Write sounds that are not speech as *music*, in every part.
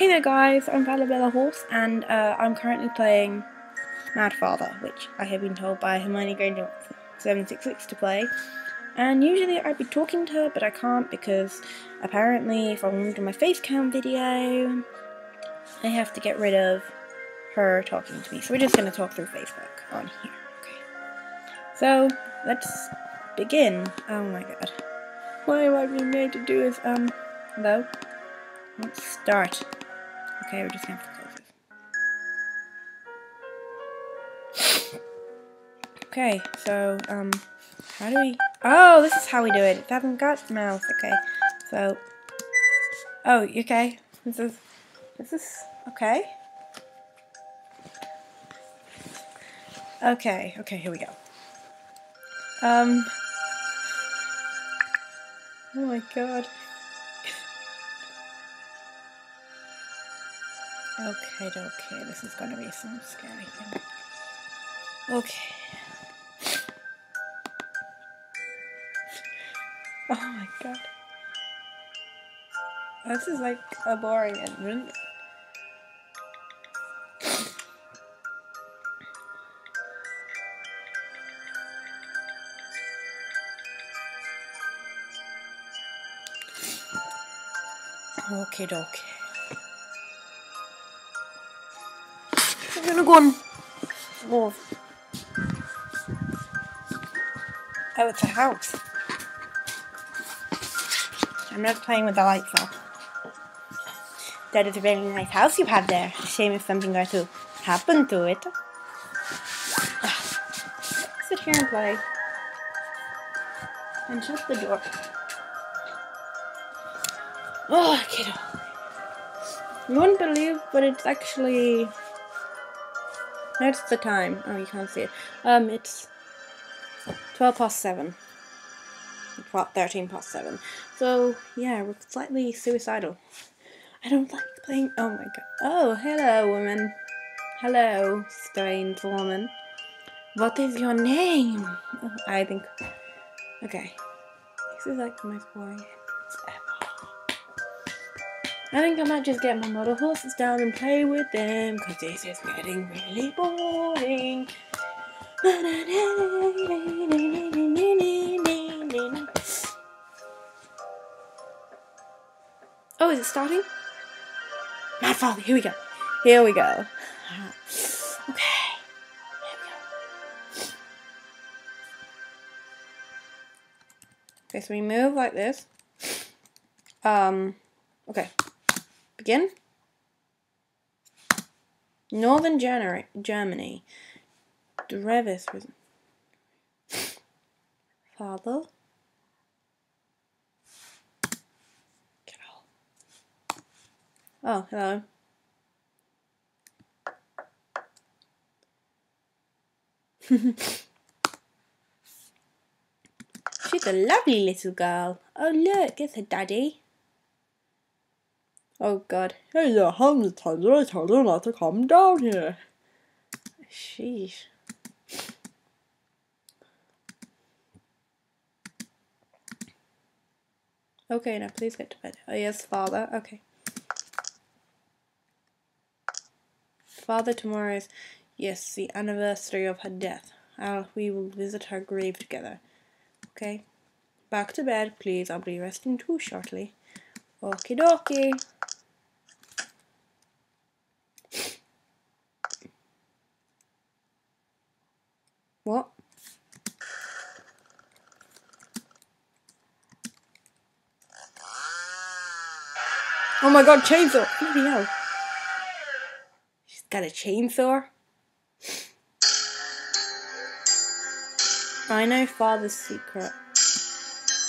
Hey there guys, I'm Falabella Horse and uh, I'm currently playing Mad Father, which I have been told by Hermione Granger 766 to play. And usually I'd be talking to her, but I can't because apparently if I want to do my face cam video, I have to get rid of her talking to me. So we're just going to talk through Facebook on here. Okay. So, let's begin. Oh my god. Why am I being made to do this? Um, hello? Let's start. Okay, we're just gonna have to close this. Okay, so, um, how do we... Oh, this is how we do it. It hasn't got mouse. Okay, so... Oh, okay. This is... This is... Okay. Okay, okay, here we go. Um... Oh my god. Okay, okay, this is gonna be some scary thing. Okay. *laughs* Oh my god. This is like a boring ending. *laughs* Okay, okay. Oh. it's a house. I'm not playing with the lights off. That is a very nice house you have there. Shame if something were to happen to it. Ah. Sit here and play. And shut the door. Oh, kiddo. You wouldn't believe, but it's actually that's the time. Oh, you can't see it. Um, it's 12 past 7. 13 past 7. So, yeah, we're slightly suicidal. I don't like playing. Oh my god. Oh, hello, woman. Hello, strange woman. What is your name? Oh, I think. Okay. This is like most boring I think I might just get my model horses down and play with them because this is getting really boring. Oh, is it starting? Mad Father, here we go. Here we go. Okay. We go. Okay, so we move like this. Um, okay. Begin. Northern Germany. Germany. Drevis was father. Oh, hello. *laughs* She's a lovely little girl. Oh look, it's her daddy. Oh god. Hey there, how many times did I tell you not to come down here? Sheesh. Okay, now please get to bed. Oh yes, father. Okay. Father, tomorrow is, yes, the anniversary of her death. Uh, we will visit her grave together. Okay? Back to bed, please. I'll be resting too shortly. Okie dokie. What? Oh my god, chainsaw! Bloody hell. She's got a chainsaw. I know father's secret.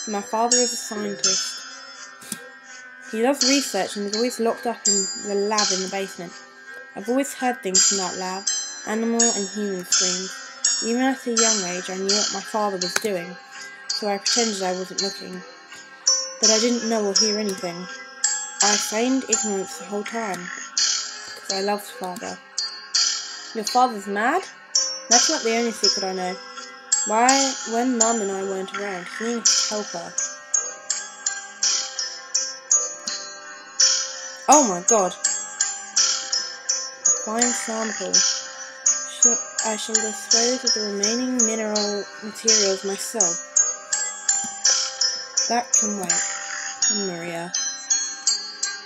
My father is a scientist. He loves research and is always locked up in the lab in the basement. I've always heard things from that lab, animal and human screams. Even at a young age, I knew what my father was doing, so I pretended I wasn't looking. But I didn't know or hear anything. I feigned ignorance the whole time, because I loved father. Your father's mad? That's not the only secret I know. Why, when Mum and I weren't around, he needed to help her. Oh my god. fine sample. I shall dispose of the remaining mineral materials myself. That can wait. Come, Maria.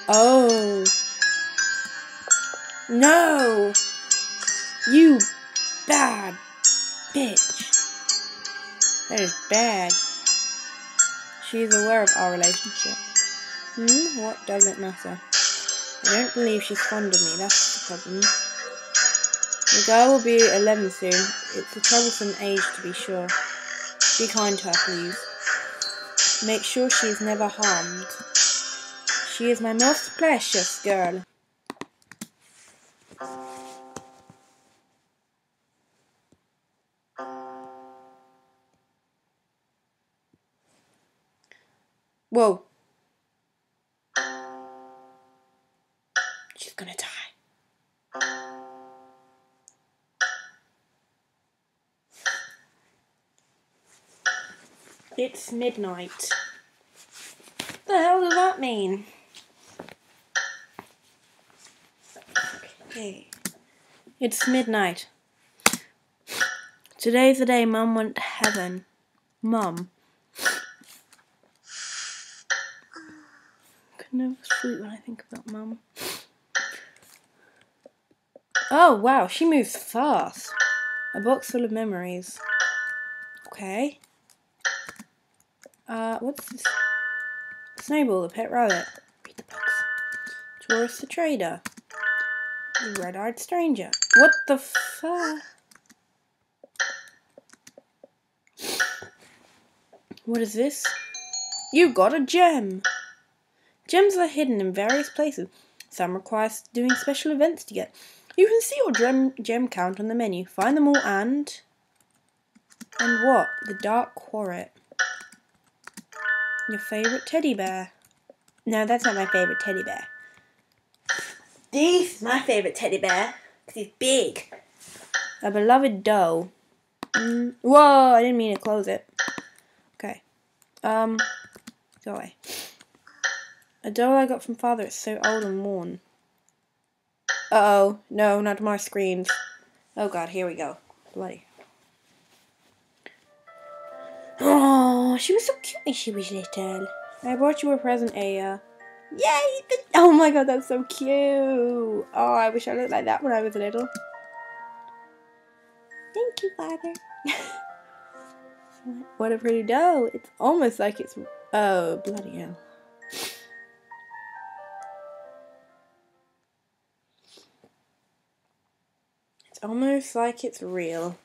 Oh. No! You bad bitch. That is bad. She is aware of our relationship. Hmm, what does it matter? I don't believe she's fond of me, that's the problem. The girl will be 11 soon. It's a troublesome age to be sure. Be kind to her, please. Make sure she is never harmed. She is my most precious girl. Whoa. She's gonna die. It's midnight. What the hell does that mean? Okay. It's midnight. Today's the day Mum went to heaven. Mum. can never sleep when I think about Mum. Oh, wow, she moves fast. A box full of memories. Okay. Uh, what's this? Snowball, the pet rabbit. Read the books. Taurus the trader. The red-eyed stranger. What the fuck? What is this? You got a gem! Gems are hidden in various places. Some require doing special events to get. You can see your gem, gem count on the menu. Find them all and... And what? The Dark Quarret. Your favourite teddy bear. No, that's not my favourite teddy bear. This is my favourite teddy bear. Because he's big. A beloved doe. Mm. Whoa, I didn't mean to close it. Okay. Um, go away. A doll I got from father is so old and worn. Uh-oh. No, not more screams. Oh god, here we go. Bloody. *gasps* Oh, Oh, she was so cute when she was little. I brought you a present, Aya. Yay! Oh my god, that's so cute. Oh, I wish I looked like that when I was little. Thank you, father. *laughs* what a pretty doll. It's almost like it's... Oh, bloody hell. It's almost like it's real.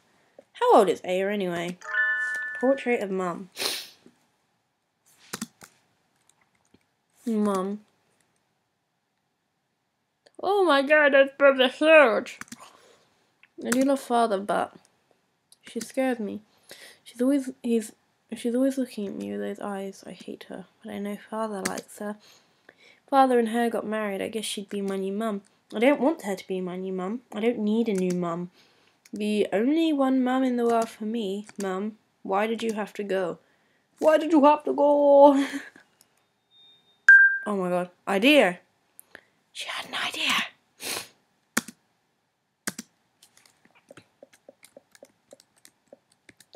How old is Aya anyway? Portrait of Mum. Mum. Oh my god, that's Brother huge. I do love father, but she scares me. She's always he's she's always looking at me with those eyes. I hate her, but I know father likes her. Father and her got married. I guess she'd be my new mum. I don't want her to be my new mum. I don't need a new mum. The only one mum in the world for me, mum. Why did you have to go? Why did you have to go? *laughs* oh my god. Idea. She had an idea.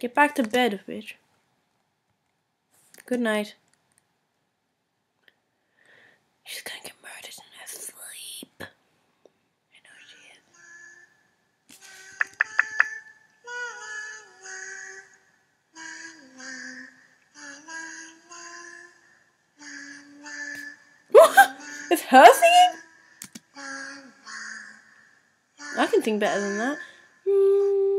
Get back to bed, bitch. Good night. She's gonna get It's her singing? I can sing better than that. Hmm.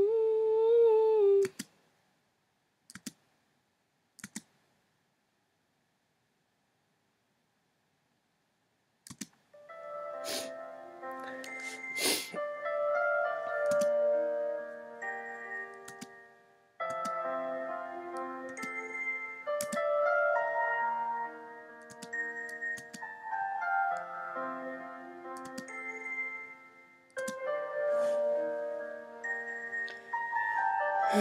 *clears throat*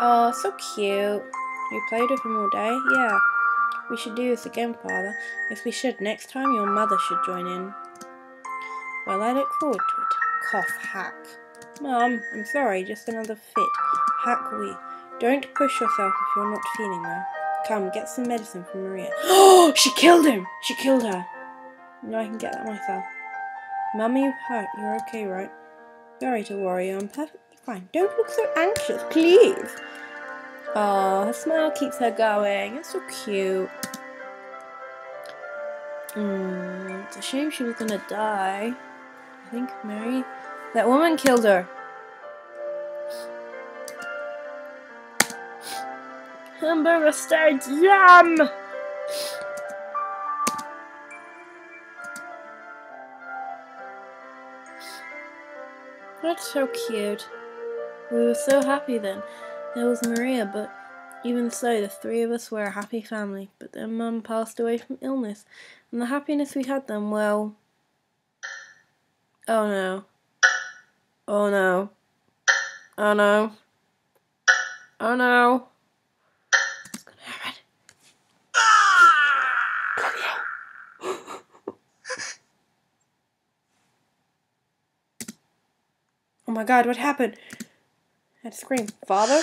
oh, so cute. You played with him all day? Yeah. We should do this again, Father. Yes, we should. Next time, your mother should join in. Well, I look forward to it. Cough, hack. Mum, I'm sorry, just another fit. Hack we. Don't push yourself if you're not feeling well. Come, get some medicine from Maria. Oh, *gasps* she killed him! She killed her. No, I can get that myself. Mummy, you hurt. You're okay, right? Sorry to worry. I'm perfectly fine. Don't look so anxious, please. Oh, her smile keeps her going. It's so cute. Mm, it's a shame she was gonna die. I think Mary. That woman killed her. Hamburger steak, yum! That's so cute. We were so happy then. There was Maria, but even so, the three of us were a happy family. But then Mum passed away from illness, and the happiness we had then, well. Oh no. Oh no. Oh no. Oh no. It's gonna happen. Oh my god, what happened? I had to scream. Father?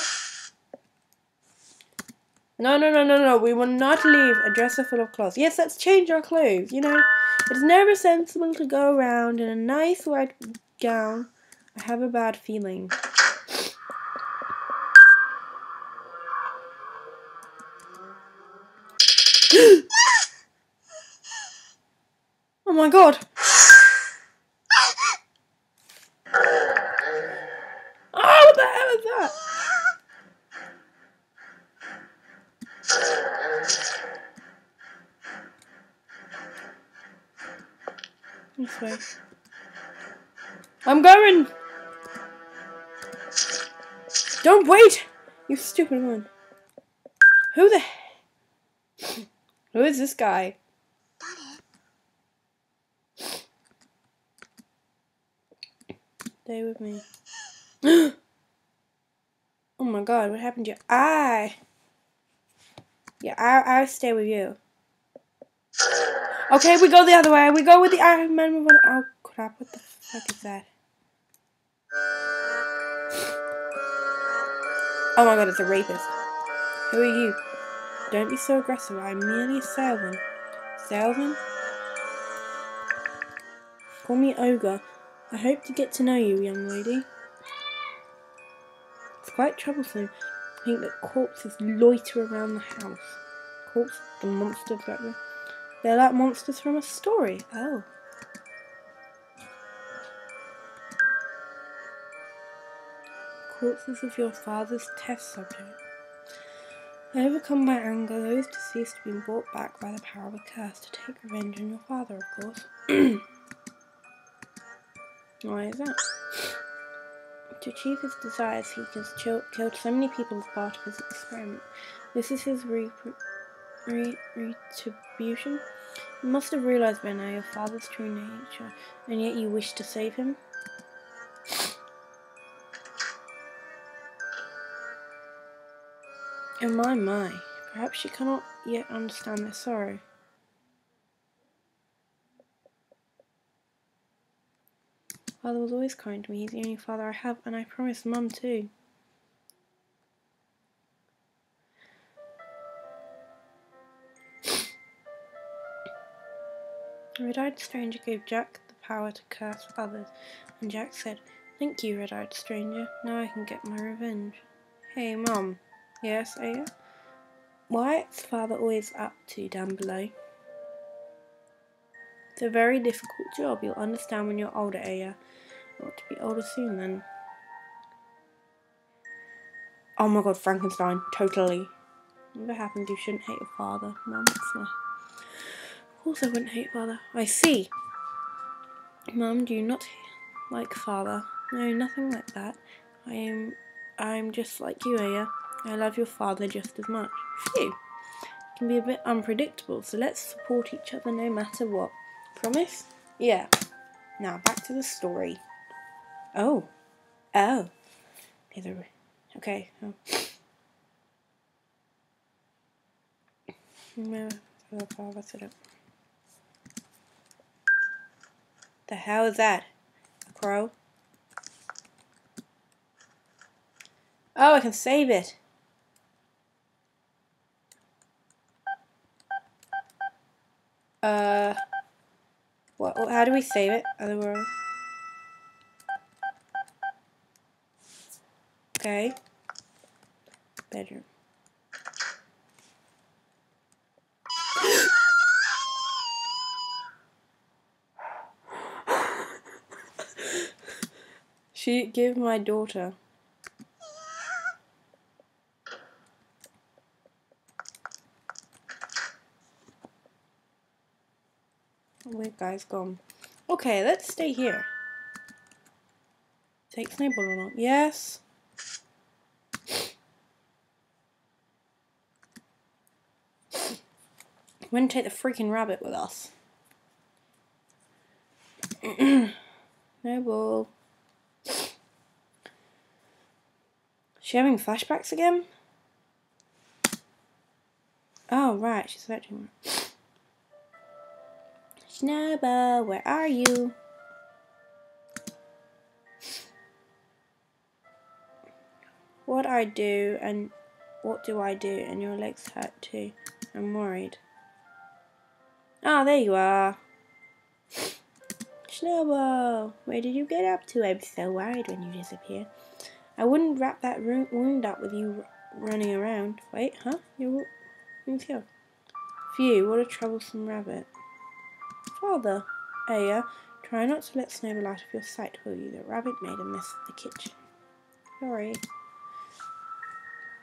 No, no, no, no, no. We will not leave a dresser full of clothes. Yes, let's change our clothes. You know, it is never sensible to go around in a nice white gown. I have a bad feeling. *gasps* *gasps* oh my god. Stupid one. Who the Who is this guy? Stay with me. *gasps* oh my god, what happened to your eye? Yeah, I I stay with you. Okay, we go the other way. We go with the Iron Man. Oh crap! What the fuck is that? Oh my god! It's a rapist. Who are you? Don't be so aggressive. I'm merely a salesman. Salesman? Call me Ogre. I hope to get to know you, young lady. It's quite troublesome to think that corpses loiter around the house. Corpses, the monsters. They're like monsters from a story. Oh. Corpses of your father's test subject. Overcome by anger, those deceased have been brought back by the power of a curse to take revenge on your father, of course. *clears throat* Why is that? To achieve his desires, he has killed so many people as part of his experiment. This is his re re retribution. You must have realized by now your father's true nature, and yet you wish to save him. Oh my my, perhaps she cannot yet understand their sorrow. Father was always kind to me, he's the only father I have, and I promised Mum too. *sniffs* A red-eyed stranger gave Jack the power to curse others, and Jack said, Thank you, red-eyed stranger, now I can get my revenge. Hey, Mum. Yes, Aya? What's father always up to down below? It's a very difficult job, you'll understand when you're older, eh, Aya. You ought to be older soon then. Oh my god, Frankenstein, totally. Whatever happened, you shouldn't hate your father, Mum. Of course I wouldn't hate father. I see. Mum, do you not like father? No, nothing like that. I am I'm just like you, eh, Aya. I love your father just as much. Phew. It can be a bit unpredictable, so let's support each other no matter what. Promise? Yeah. Now back to the story. Oh. Oh. Okay. Oh. *laughs* The hell is that? A crow? Oh, I can save it. Uh, what? How do we save it? Other world. Okay. Bedroom. *laughs* she give my daughter. Where guys gone? Okay, let's stay here. Take Snowball or not? Yes. We're gonna take the freaking rabbit with us. *clears throat* Snowball. She having flashbacks again? Oh, right, she's searching. Snowball, where are you? What I do and what do I do and your legs hurt too. I'm worried. Ah, oh, there you are. Snowball, where did you get up to? I'm so worried when you disappear. I wouldn't wrap that wound up with you running around. Wait, huh? You're here. Phew, what a troublesome rabbit. Father, Aya, try not to let Snowball out of your sight, will you? The rabbit made a mess of the kitchen. Sorry.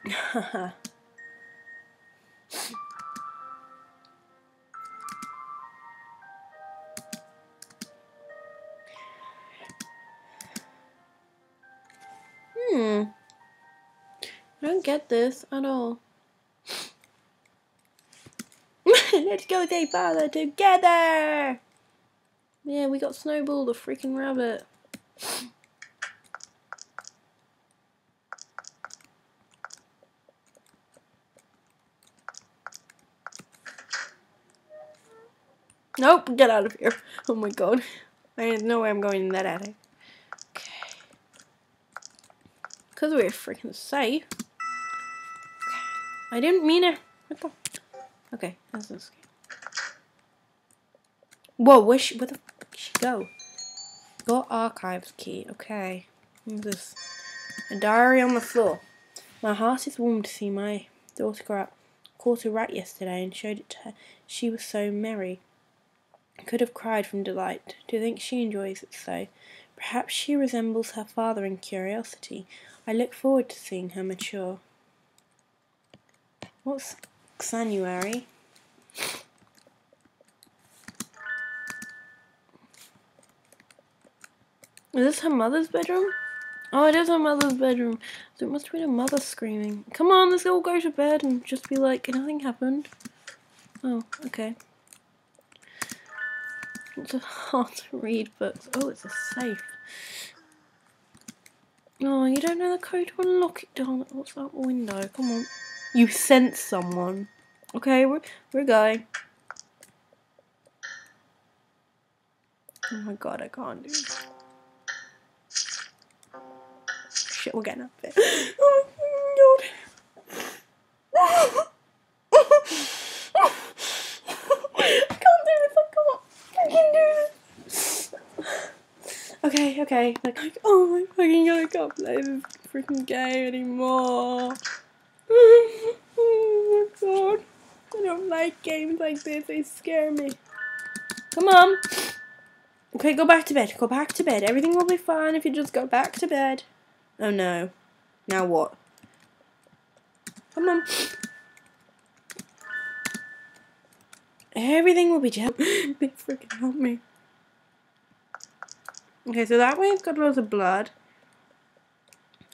*laughs* hmm. I don't get this at all. Let's go say father together! Yeah, we got Snowball the freaking rabbit. Nope, get out of here. *laughs* Oh my god. I didn't know where I'm going in that attic. Okay. Because we're freaking safe. Okay. I didn't mean it. Okay, that's this. Whoa, where, she, where the fuck did she go? Got archives key. Okay. What's this? A diary on the floor. My heart is warm to see my daughter grow up. Caught a rat yesterday and showed it to her. She was so merry. Could have cried from delight. To think she enjoys it so. Perhaps she resembles her father in curiosity. I look forward to seeing her mature. What's January. Is this her mother's bedroom? Oh, it is her mother's bedroom. So it must have been her mother screaming. Come on, let's all go to bed and just be like, nothing happened. Oh, okay. It's hard to read books. Oh, it's a safe. Oh, you don't know the code to unlock it, darling. What's that window? Come on. You sent someone. Okay, we're, we're going. Oh my god, I can't do this. Shit, we're getting up there. Oh my god. I can't do this. I can do this. Okay, okay. Like, oh my fucking god, I can't play this freaking game anymore *laughs* oh my god. I don't like games like this. They scare me. Come on. Okay, go back to bed. Go back to bed. Everything will be fine if you just go back to bed. Oh no. Now what? Come on. Everything will be just. *laughs* freaking help me. Okay, so that way it's got loads of blood.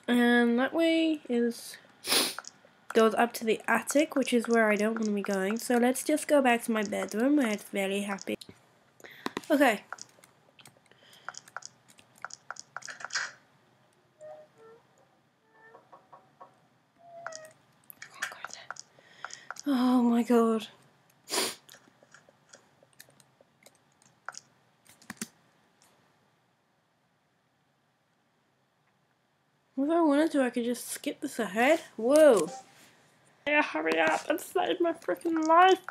And that way is goes up to the attic, which is where I don't want to be going. So let's just go back to my bedroom where it's very happy. Okay. Oh my god. If I wanted to, I could just skip this ahead. Whoa. Yeah, hurry up and save my freaking life.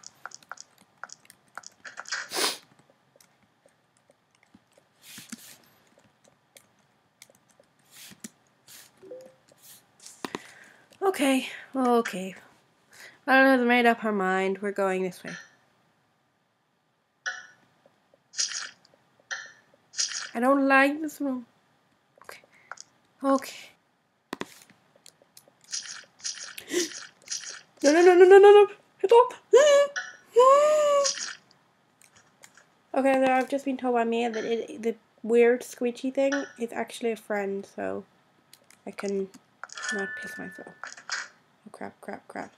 Okay, okay. Viola has made up her mind. We're going this way. I don't like this room. Okay. Okay. No, no, no, no, no, no, no. Stop. okay, there, I've just been told by Mia that it, the weird squeegee thing is actually a friend, so I can not piss myself. Oh, crap, crap, crap.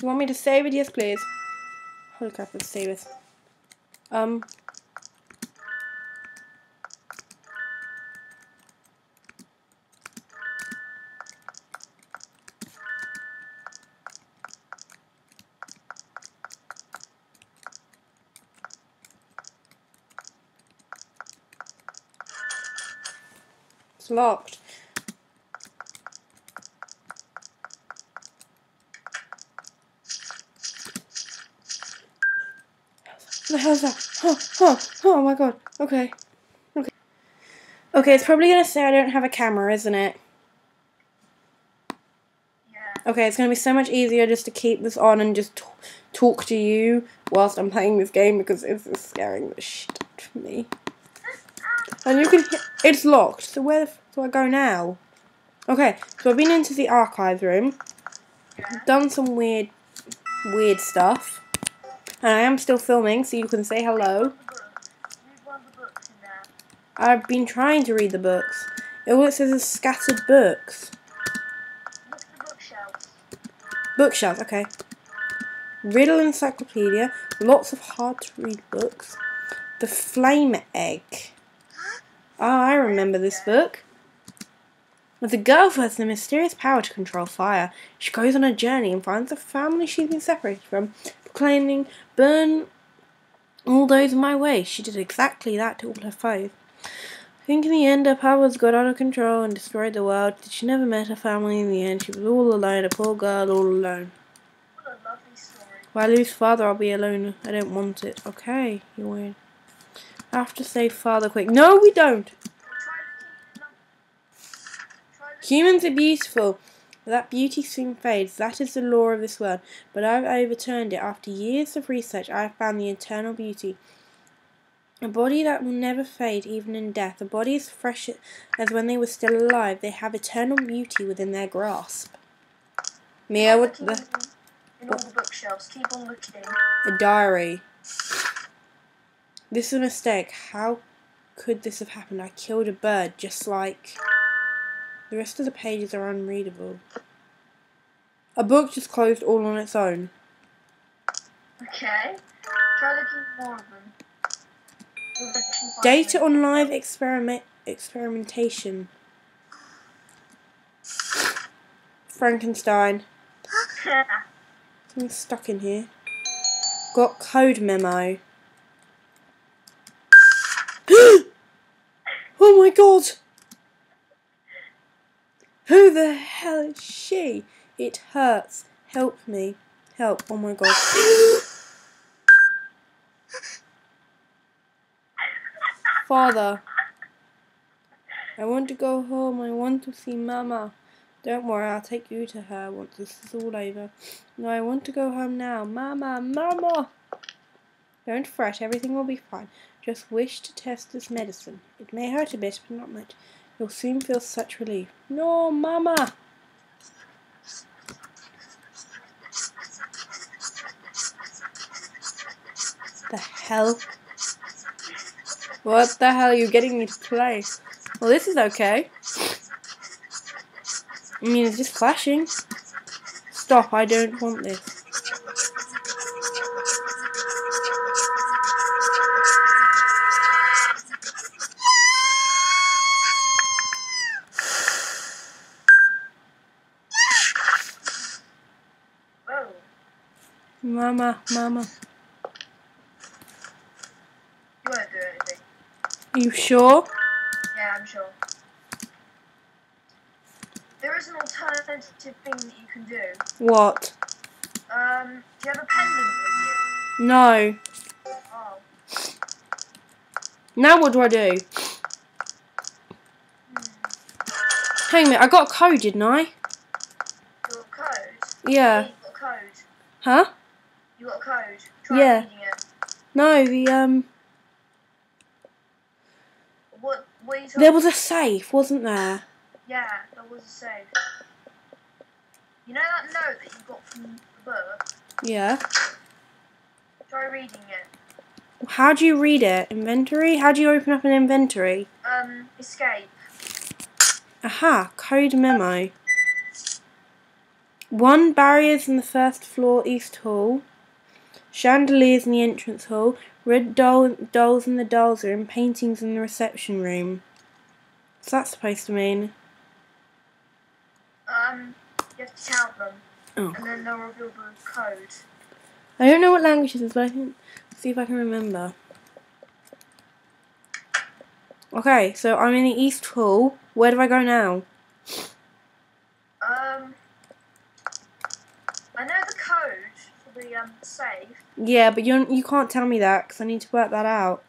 You want me to save it? Yes, please. Holy crap, let's save it. Um. It's locked. The hell is that? Oh, oh, oh my god. Okay. Okay. Okay, it's probably gonna say I don't have a camera, isn't it? Yeah. Okay, it's gonna be so much easier just to keep this on and just talk to you whilst I'm playing this game because it's scaring the shit out of me. *laughs* And you can it's locked, so where do I go now? Okay, so I've been into the archive room, Yeah. done some weird, weird stuff. And I am still filming, so you can say hello. I've been trying to read the books. It all it says scattered books. Bookshelves. Okay. Riddle Encyclopedia, lots of hard to read books. The Flame Egg. Oh, I remember this book. With a girl who has the mysterious power to control fire, she goes on a journey and finds the family she's been separated from, proclaiming, Burn all those in my way. She did exactly that to all her foes. I think in the end her powers got out of control and destroyed the world. She never met her family in the end. She was all alone, a poor girl all alone. What a lovely story. If I lose father, I'll be alone. I don't want it. Okay, you win. I have to save father quick. No, we don't. Humans are beautiful. That beauty soon fades. That is the law of this world. But I've overturned it. After years of research, I have found the eternal beauty. A body that will never fade, even in death. A body as fresh as when they were still alive. They have eternal beauty within their grasp. Mia, what the? in all the bookshelves. Keep on looking. A diary. This is a mistake. How could this have happened? I killed a bird just like. The rest of the pages are unreadable. A book just closed all on its own. Okay. Try looking more of them. You'll eventually find Data on live experiment experimentation. Frankenstein. *laughs* Something's stuck in here. Got code memo. *gasps* oh my god! Who the hell is she? It hurts. Help me. Help. Oh my god. Father. I want to go home. I want to see Mama. Don't worry, I'll take you to her once this is all over. No, I want to go home now. Mama, Mama! Don't fret, everything will be fine. Just wish to test this medicine. It may hurt a bit, but not much. You'll soon feel such relief. No, Mama! The hell? What the hell are you getting me to play? Well, this is okay. I mean, it's just flashing. Stop, I don't want this. Mama, Mama. You won't do anything. Are you sure? Yeah, I'm sure. there is an alternative thing that you can do. What? Um, do you have a pendant with No. Oh. Now what do I do? Hmm. Hang on a minute, I got a code, didn't I? Your code? Yeah. You got a code. Huh? You got a code. Try Yeah. reading it. No, the um What, what there was a safe, wasn't there? Yeah, there was a safe. You know that note that you got from the book? Yeah. Try reading it. How do you read it? Inventory? How do you open up an inventory? Um, escape. Aha, code memo. One barriers in the first floor east hall. Chandeliers in the entrance hall. Red doll, dolls in the dolls room. Paintings in the reception room. What's that supposed to mean? Um, you have to count them. Oh. And then they'll reveal the code. I don't know what language it is, but I can see if I can remember. Okay, so I'm in the East Hall. Where do I go now? Um, I know the code for the um safe. Yeah, but you you can't tell me that because I need to work that out.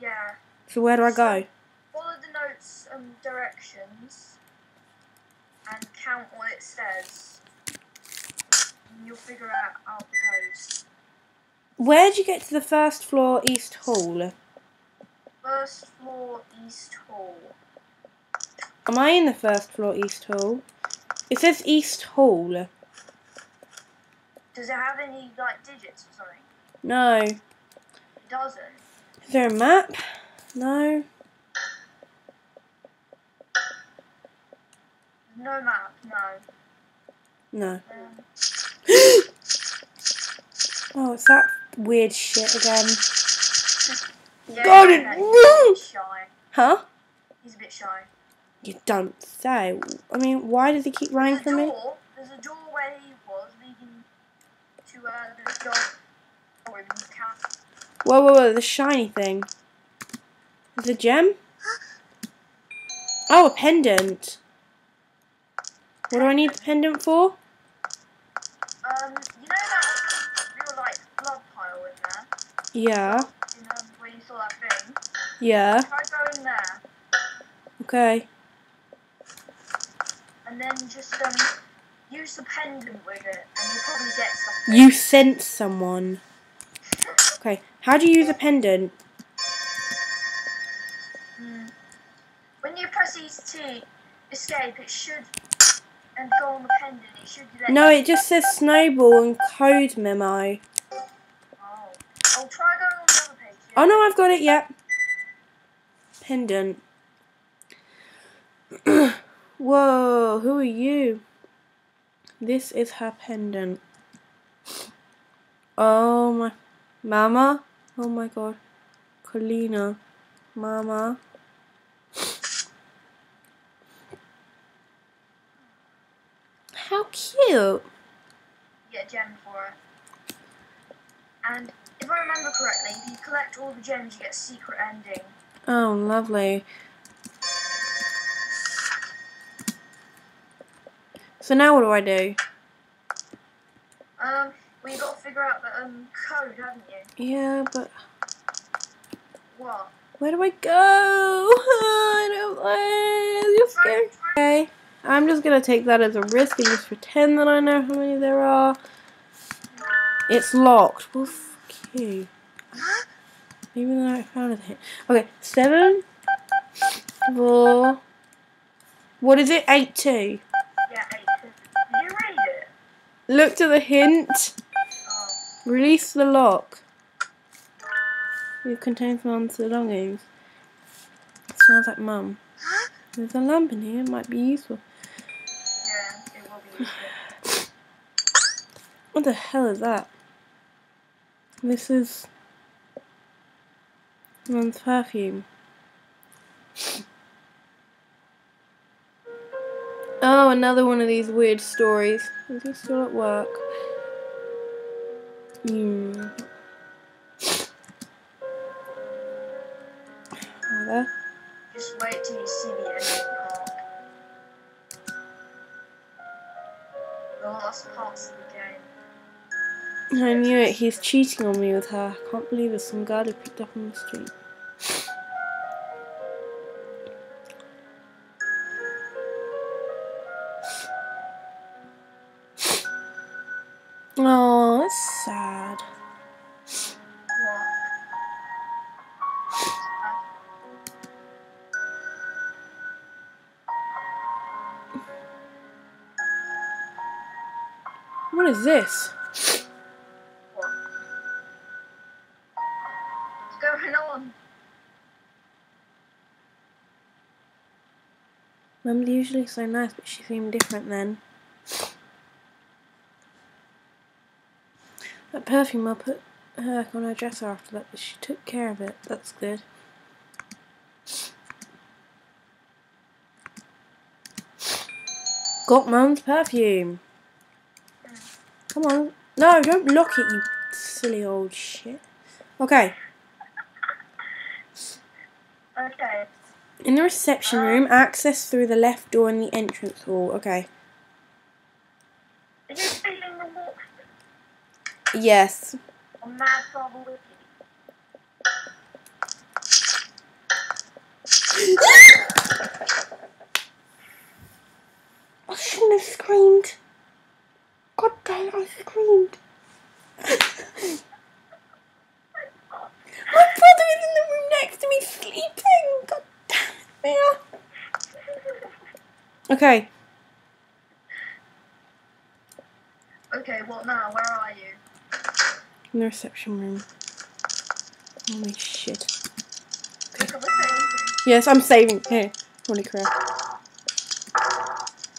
Yeah. So where do I go? Follow the notes and directions and count what it says. And you'll figure out, out the codes. Where'd you get to the first floor East Hall? First floor East Hall. Am I in the first floor East Hall? It says East Hall. Does it have any like digits or something? No. It doesn't. Is there a map? No. No map. No. No. Um, *gasps* Oh, it's that weird shit again. yeah, Got it. He's a bit shy. Huh? He's a bit shy. You don't say. I mean, why does he keep running from me? There's a door where he was leading to uh, the door. Or you count. Whoa, whoa, whoa, the shiny thing. A gem? Oh, a pendant. What do I need the pendant for? Um, you know that real like blood pile in there? Yeah, In um, where you saw that thing? yeah, Try going there okay. and then just um use the pendant with it and you'll probably get something. You sent someone. Okay, how do you use a pendant? Hmm. When you press E to escape, it should and go on the pendant. It should let No, it just says snowball and code memo. Oh. I'll try going on the other page. yeah? Oh no, I've got it, yep. Pendant. *clears throat* Whoa, who are you? This is her pendant. Oh my. Mama? Oh my god. Colina. Mama. How cute. get a gem for it. And if I remember correctly, if you collect all the gems, you get a secret ending. Oh, lovely. So now what do I do? Um, well, you got to figure out the um code, haven't you? Yeah, but What? where do I go? *laughs* I don't know. You're scared. Okay, I'm just gonna take that as a risk and just pretend that I know how many there are. It's locked. Well, fuck you. Even though I found it. Okay, seven, four. What is it? Eight two. Yeah, eight. Did you read it? Look to the hint. Release the lock. It contains mum's belongings. smells like mum. There's a lamp in here. It might be useful. Yeah, it will be useful. What the hell is that? This is mum's perfume. Oh, another one of these weird stories. Is he still at work? Hmm. Just wait till you see the end of the park. The last parts of the game. I knew it. He's cheating on me with her. I can't believe it's some guy he picked up on the street. Oh, that's sad. What? What is this? What's going on? Mum's usually so nice, but she seemed different then. That perfume I'll put her on her dresser after that, but she took care of it. That's good. Got Mum's perfume. Come on. No, don't look it, you silly old shit. Okay. Okay. In the reception uh. room, access through the left door in the entrance hall. Okay. Are you feeling the warmth Yes. on Mad Father Wiki? I shouldn't have screamed. God damn, I screamed. My brother is in the room next to me sleeping. God damn it. Mia. Okay, what now? Where are you? in the reception room. Holy shit. Look at the painting. Yes, I'm saving. Here. Holy crap.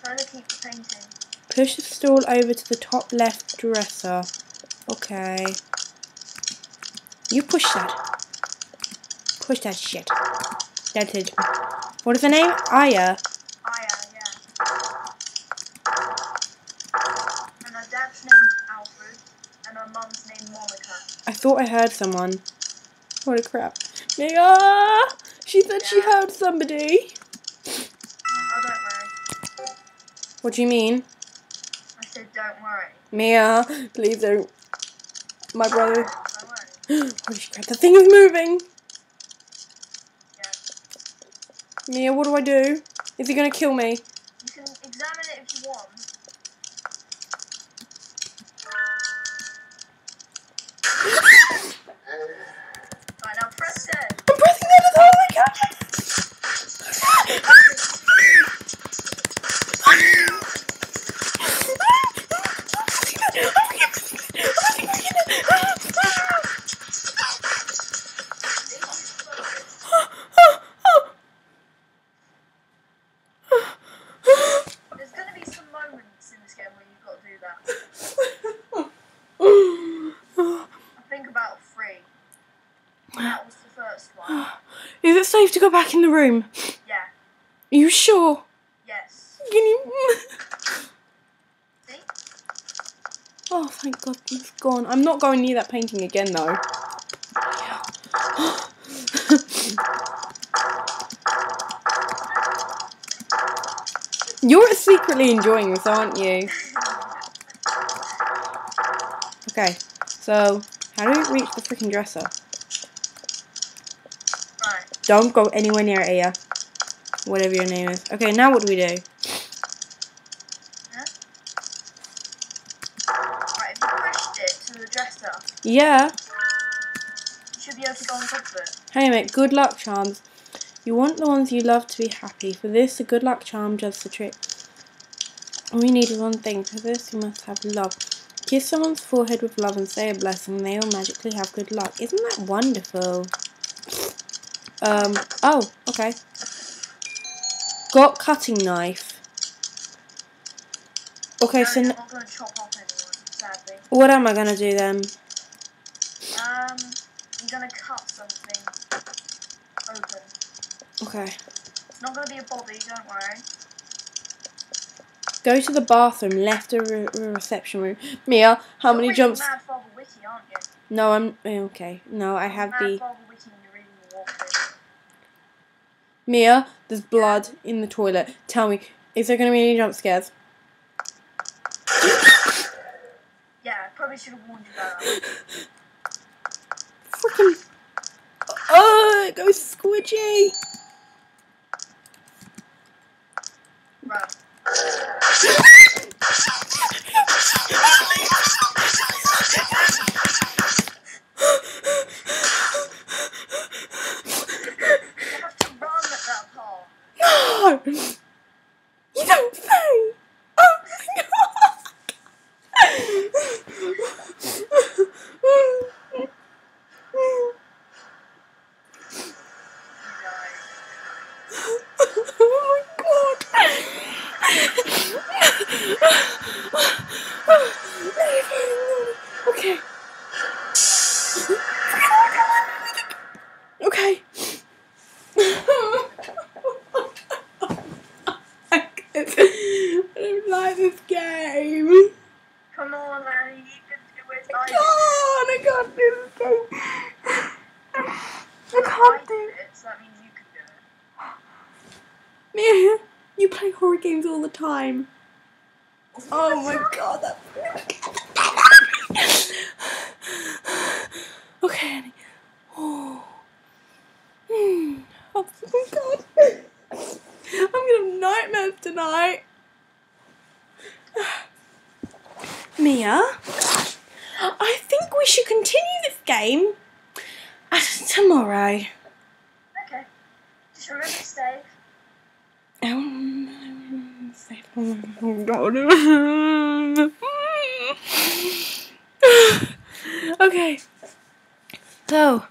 Trying to keep the painting. Push the stool over to the top left dresser. Okay. You push that. Push that shit. That's it. What is her name? Aya, thought I heard someone. What a crap. Mia! She said she heard somebody. I. What do you mean? I said don't worry. Mia, please don't. My brother. Holy *gasps* crap, oh, the thing is moving. Yeah. Mia, what do I do? Is he gonna kill me? You can examine it if you want. Back in the room? Yeah. Are you sure? Yes. Can you? Oh, thank God, it's gone. I'm not going near that painting again, though. You're secretly enjoying this, aren't you? *laughs* Okay, so how do we reach the freaking dresser? Don't go anywhere near Aya. Whatever your name is. Okay, now what do we do? Right, if you pushed it to the dresser, Yeah. you should be able to go on top of it. Hey mate, good luck charms. You want the ones you love to be happy. For this, a good luck charm does the trick. All you need is one thing. For this, you must have love. Kiss someone's forehead with love and say a blessing. And they will magically have good luck. Isn't that wonderful? Um. Oh. Okay. Got cutting knife. Okay. no, So you're not going to chop off anyone, sadly. what am I gonna do then? Um, you're going to cut something open. Okay. It's not going to be a body, don't worry. Go to the bathroom, left of re- re- reception room. Mia, how You're many reading jumps? Mad Wiki, aren't you? No, I'm eh, okay. No, I have the Father Wiki and you're reading the walkthrough. Mia. There's blood in the toilet. Tell me, is there gonna be any jump scares? Yeah, I probably should have warned you better. Freaking. Oh, uh, uh, it goes squidgy. Run. *laughs* You have to run at that part. No! You don't say! Oh my god! You died. oh my god! Okay. Okay. I don't like this game. Come on, Annie, you can do it. I I can't. I can't do this game. I can't do do it, so that means you can Mia, you play horror games all the time. Oh my god, that. *laughs* okay, Annie. Oh. *sighs* Hmm. Oh my god. *laughs* I'm gonna have nightmares tonight. *sighs* Mia, I think we should continue this game tomorrow. To save. Um, oh god. okay. So,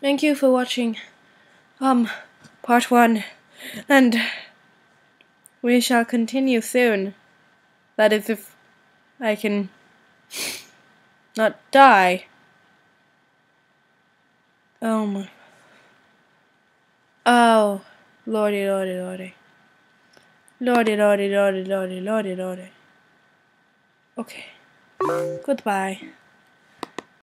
thank you for watching um part 1 and we shall continue soon. That is if I can not die. Oh my. Oh. Lordy, lordy, lordy. Lordy, lordy, lordy, lordy, lordy, lordy. Okay. Goodbye.